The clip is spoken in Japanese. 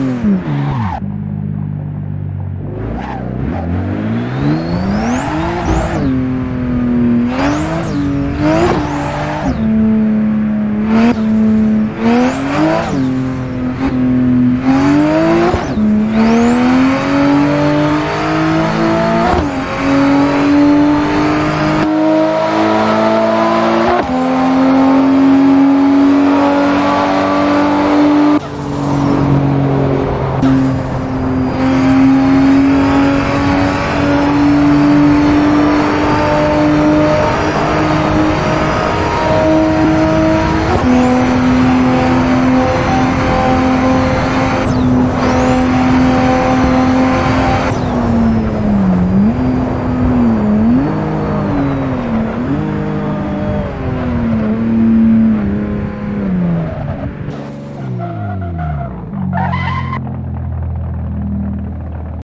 うん。